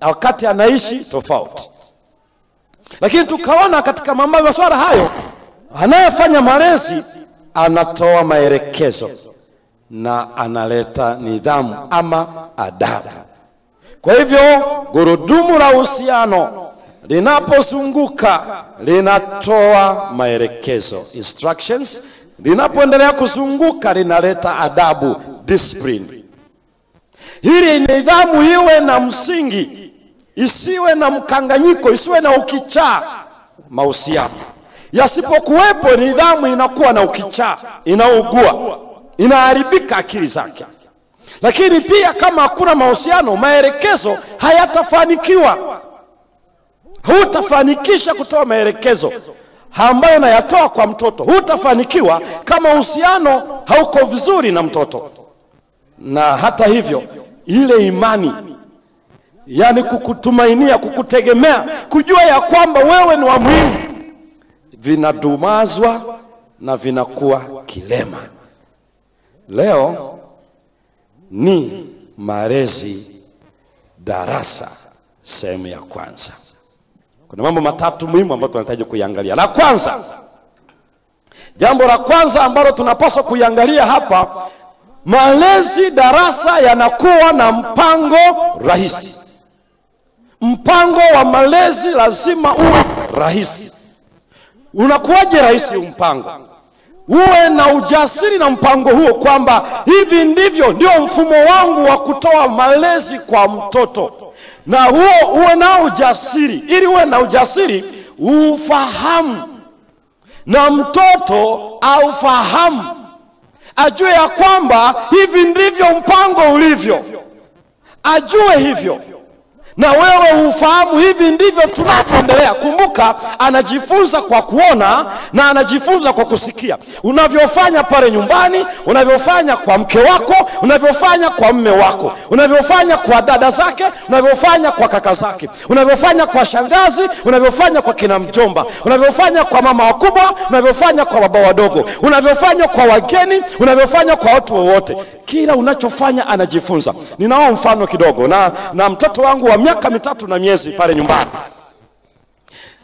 wakati anaishi tofauti. Lakini tukaona katika mambo maswala hayo, anayefanya malezi anatoa maelekezo na analeta nidhamu ama adabu. Kwa hivyo gurudumu la uhusiano linapozunguka linatoa maelekezo instructions, linapoendelea kuzunguka linaleta adabu discipline. Ili nidhamu iwe na msingi, isiwe na mkanganyiko, isiwe na ukichaa mahusiano. Yasipokuwepo nidhamu, inakuwa na ukichaa, inaugua, inaharibika akili zake. Lakini pia kama hakuna mahusiano, maelekezo hayatafanikiwa. Hutafanikisha kutoa maelekezo ambayo nayatoa kwa mtoto, hutafanikiwa kama uhusiano hauko vizuri na mtoto. Na hata hivyo, ile imani, yani kukutumainia, kukutegemea, kujua ya kwamba wewe ni wa muhimu, vinadumazwa na vinakuwa kilema. Leo ni malezi darasa sehemu ya kwanza. Kuna mambo matatu muhimu ambayo tunahitaji kuiangalia. La kwanza, jambo la kwanza ambalo tunapaswa kuiangalia hapa, malezi darasa yanakuwa na mpango rahisi. Mpango wa malezi lazima uwe rahisi. Unakuwaje rahisi mpango? Uwe na ujasiri na mpango huo, kwamba hivi ndivyo ndio mfumo wangu wa kutoa malezi kwa mtoto, na huo uwe na ujasiri. Ili uwe na ujasiri, ufahamu na mtoto aufahamu, ajue ya kwamba hivi ndivyo mpango ulivyo, ajue hivyo na wewe ufahamu hivi ndivyo tunavyoendelea. Kumbuka, anajifunza kwa kuona na anajifunza kwa kusikia. Unavyofanya pale nyumbani, unavyofanya kwa mke wako, unavyofanya kwa mme wako, unavyofanya kwa dada zake, unavyofanya kwa kaka zake, unavyofanya kwa shangazi, unavyofanya kwa kina mjomba, unavyofanya kwa mama wakubwa, unavyofanya kwa baba wadogo, unavyofanya kwa wageni, unavyofanya kwa watu wowote, kila unachofanya anajifunza. Ninao mfano kidogo na, na mtoto wangu wa miaka mitatu na miezi pale nyumbani.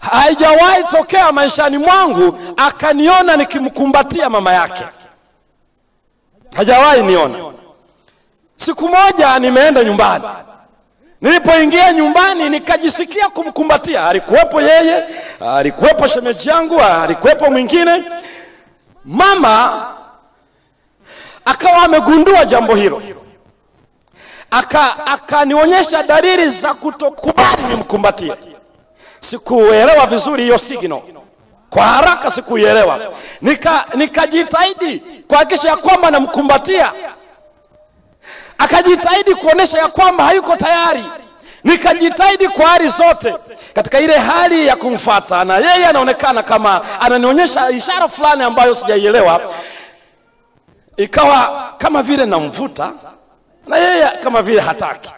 Haijawahi tokea maishani mwangu akaniona nikimkumbatia mama yake, hajawahi niona. Siku moja nimeenda nyumbani, nilipoingia nyumbani nikajisikia kumkumbatia. Alikuwepo yeye, alikuwepo shemeji yangu, alikuwepo mwingine. Mama akawa amegundua jambo hilo akanionyesha aka dalili za kutokubali nimkumbatie. Sikuelewa vizuri hiyo signal, kwa haraka sikuielewa. Nikajitahidi nika kuhakikisha ya kwamba namkumbatia, akajitahidi kuonesha ya kwamba hayuko tayari. Nikajitahidi kwa hali zote, katika ile hali ya kumfata, na yeye anaonekana kama ananionyesha ishara fulani ambayo sijaielewa, ikawa kama vile namvuta na yeye kama vile hataki.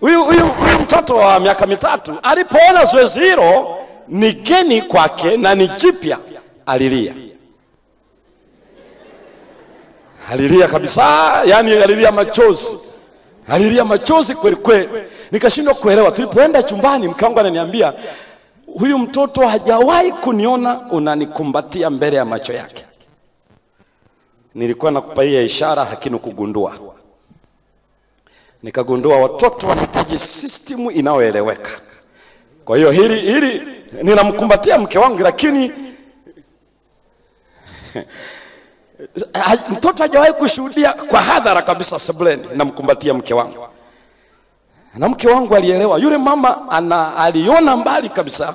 Huyu huyu mtoto wa miaka mitatu alipoona zoezi hilo ni geni kwake na ni jipya, alilia, alilia kabisa, yani alilia machozi, alilia machozi kweli kweli. Nikashindwa kuelewa. Tulipoenda chumbani, mke wangu ananiambia huyu mtoto hajawahi kuniona unanikumbatia mbele ya macho yake. Nilikuwa nakupaia ishara, lakini kugundua nikagundua watoto wanahitaji system inayoeleweka. Kwa hiyo hili hili ninamkumbatia mke wangu, lakini mtoto hajawahi kushuhudia kwa hadhara kabisa sebuleni, namkumbatia mke wangu, na mke wangu alielewa. Yule mama ana aliona mbali kabisa,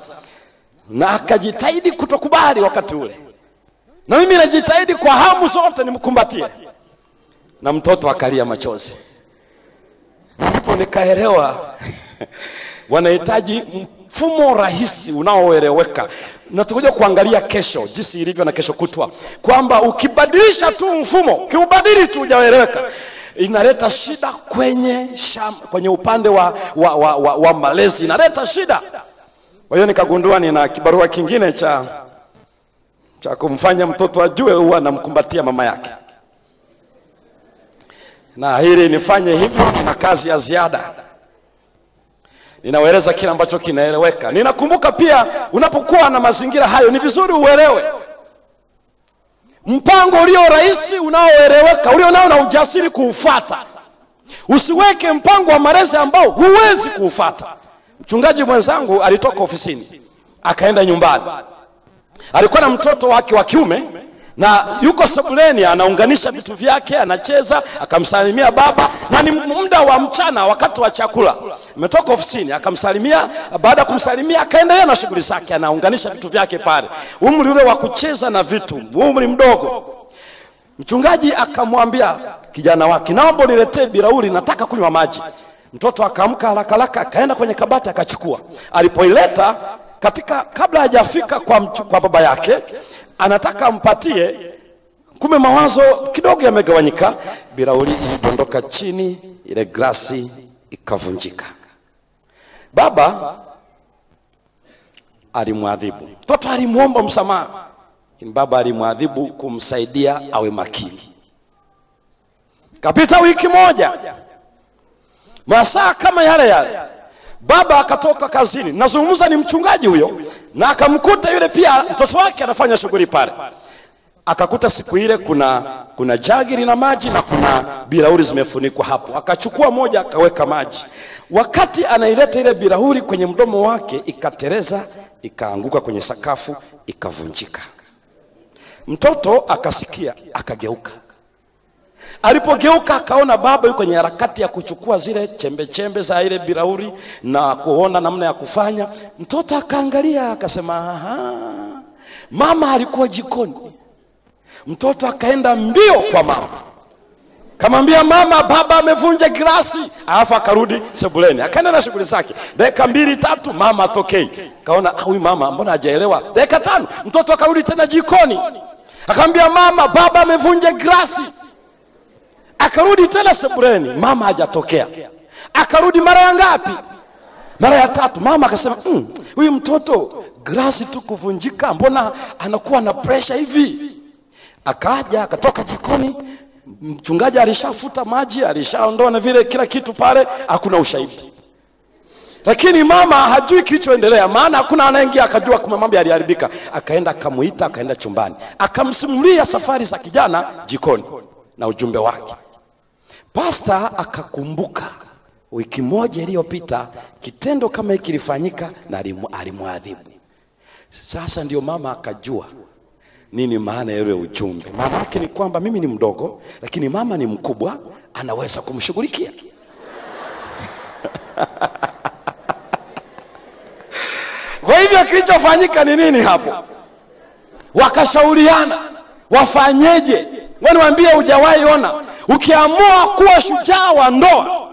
na akajitahidi kutokubali wakati ule, na mimi najitahidi kwa hamu zote nimkumbatie, na mtoto akalia machozi ndipo nikaelewa wanahitaji mfumo rahisi unaoeleweka, na tutakuja kuangalia kesho jinsi ilivyo na kesho kutwa, kwamba ukibadilisha tu mfumo, kiubadili tu ujaeleweka inaleta shida kwenye sham, kwenye upande wa, wa, wa, wa, wa malezi, inaleta shida. Kwa hiyo nikagundua nina kibarua kingine cha cha kumfanya mtoto ajue huwa anamkumbatia mama yake na hili nifanye hivyo na kazi ya ziada ninaeleza kile ambacho kinaeleweka. Ninakumbuka pia unapokuwa na mazingira hayo, ni vizuri uelewe mpango ulio rahisi, unaoeleweka, ulio nao na ujasiri kuufata. Usiweke mpango wa malezi ambao huwezi kuufata. Mchungaji mwenzangu alitoka ofisini akaenda nyumbani, alikuwa na mtoto wake wa kiume na yuko sebuleni anaunganisha vitu vyake, anacheza, akamsalimia baba, na ni muda wa mchana, wakati wa chakula. Ametoka ofisini akamsalimia. Baada ya kumsalimia, akaendelea na shughuli zake, anaunganisha vitu vyake pale, umri ule wa kucheza na vitu, umri mdogo. Mchungaji akamwambia kijana wake, naomba uniletee birauli, nataka kunywa maji. Mtoto akaamka haraka haraka, akaenda kwenye kabati akachukua. Alipoileta katika, kabla hajafika kwa, kwa baba yake anataka ampatie, kume mawazo kidogo yamegawanyika. Birauli ilidondoka chini, ile grasi ikavunjika. Baba alimwadhibu. Mtoto, alimwomba msamaha, lakini baba alimwadhibu kumsaidia awe makini. Kapita wiki moja, masaa kama yale yale, baba akatoka kazini, nazungumza ni mchungaji huyo, na akamkuta yule pia mtoto wake anafanya shughuli pale. Akakuta siku ile kuna kuna jagi lina maji na kuna birauri zimefunikwa hapo. Akachukua moja akaweka maji, wakati anaileta ile birauri kwenye mdomo wake, ikatereza ikaanguka kwenye sakafu ikavunjika. Mtoto akasikia akageuka. Alipogeuka akaona baba yuko kwenye harakati ya kuchukua zile chembe chembe za ile birauri na kuona namna ya kufanya. Mtoto akaangalia akasema, aha, mama alikuwa jikoni. Mtoto akaenda mbio kwa mama, kamwambia mama, baba amevunja glasi, alafu akarudi sebuleni, akaenda na shughuli zake. Dakika mbili tatu, mama atokei, kaona "Ah, huyu mama mbona hajaelewa. Dakika tano, mtoto akarudi tena jikoni, akamwambia mama, baba amevunja glasi akarudi tena sebureni, mama hajatokea. Akarudi mara ya ngapi? Mara ya tatu. Mama akasema "Mm, huyu mtoto grasi tu kuvunjika, mbona anakuwa na presha hivi? Akaja akatoka jikoni, mchungaji alishafuta maji, alishaondoa na vile kila kitu pale, hakuna ushahidi. Lakini mama hajui kilichoendelea, maana hakuna anaingia akajua kuma mambo yaliharibika. Akaenda akamuita, akaenda chumbani, akamsimulia safari za kijana jikoni na ujumbe wake. Pasta akakumbuka wiki moja iliyopita kitendo kama hiki kilifanyika na alimwadhibu. Sasa ndio mama akajua nini maana ya uchumbe. Maana yake ni kwamba mimi ni mdogo, lakini mama ni mkubwa, anaweza kumshughulikia. Kwa hivyo kilichofanyika ni nini hapo? Wakashauriana wafanyeje. niwaambie hujawahi ona, ukiamua kuwa shujaa wa ndoa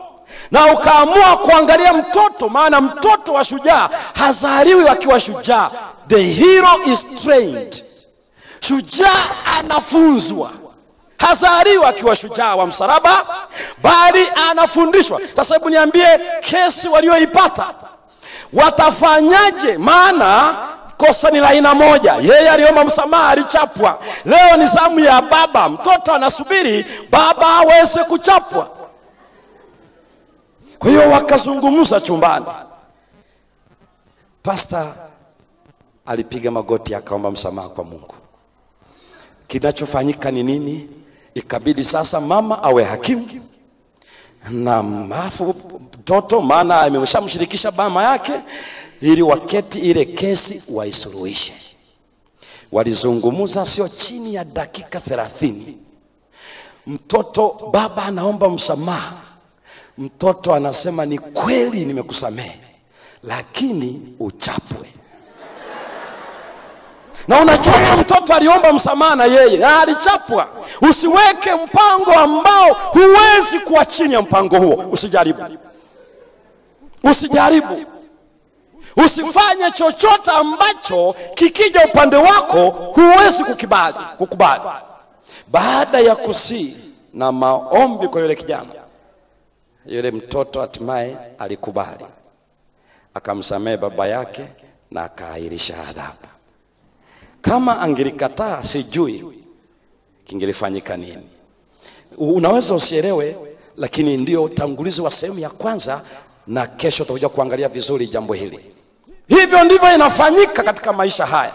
na ukaamua kuangalia mtoto, maana mtoto wa shujaa hazaliwi akiwa shujaa. The hero is trained. Shujaa anafunzwa, hazaliwi akiwa shujaa wa msalaba, bali anafundishwa. Sasa hebu niambie, kesi walioipata watafanyaje? Maana kosa ni la aina moja. Yeye aliomba msamaha, alichapwa. Leo ni zamu ya baba, mtoto anasubiri baba aweze kuchapwa. Kwa hiyo wakazungumza chumbani. Pasta alipiga magoti akaomba msamaha kwa Mungu. Kinachofanyika ni nini? Ikabidi sasa mama awe hakimu na mafu mtoto, maana ameshamshirikisha mama yake, ili waketi ile kesi waisuluhishe. Walizungumza sio chini ya dakika thelathini. Mtoto, baba anaomba msamaha, mtoto anasema ni kweli, nimekusamehe, lakini uchapwe. Na unajua mtoto aliomba msamaha na yeye na alichapwa. Usiweke mpango ambao huwezi kuwa chini ya mpango huo. Usijaribu, usijaribu, usifanye chochote ambacho kikija upande wako huwezi kukibali, kukubali. Baada ya kusii na maombi kwa yule kijana, yule mtoto hatimaye alikubali, akamsamehe baba yake na akaahirisha adhabu. Kama angelikataa sijui kingelifanyika nini. Unaweza usielewe, lakini ndio utangulizi wa sehemu ya kwanza na kesho tutakuja kuangalia vizuri jambo hili. Hivyo ndivyo inafanyika katika maisha haya,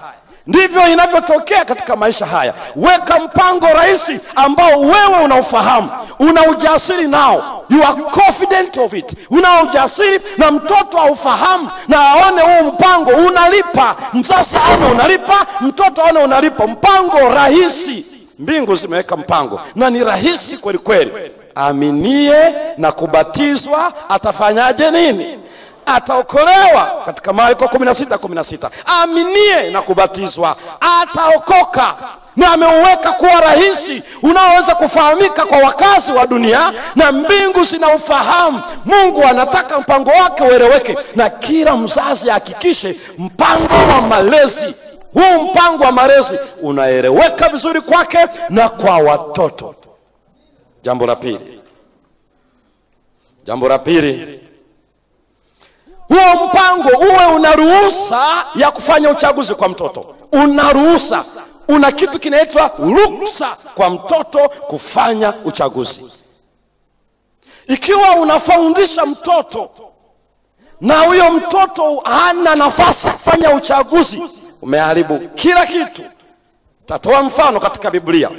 ndivyo inavyotokea katika maisha haya. Weka mpango rahisi ambao wewe unaufahamu, una ujasiri nao, you are confident of it, una ujasiri na mtoto aufahamu na aone huu mpango unalipa, mzazi aone unalipa, mtoto aone unalipa. Mpango rahisi, mbingu zimeweka mpango na ni rahisi kweli kweli. Aminie na kubatizwa atafanyaje nini? Ataokolewa katika Marko 16:16 16. Aminie na kubatizwa ataokoka, na ameuweka kuwa rahisi unaoweza kufahamika kwa wakazi wa dunia, na mbingu zinaufahamu. Mungu anataka mpango wake ueleweke, na kila mzazi ahakikishe mpango wa malezi huu, mpango wa malezi unaeleweka vizuri kwake na kwa watoto. Jambo la pili, jambo la pili huo mpango uwe una ruhusa ya kufanya uchaguzi kwa mtoto, una ruhusa, una kitu kinaitwa ruksa kwa mtoto kufanya uchaguzi. Ikiwa unafundisha mtoto na huyo mtoto hana nafasi ya kufanya uchaguzi, umeharibu kila kitu. Tatoa mfano katika Biblia.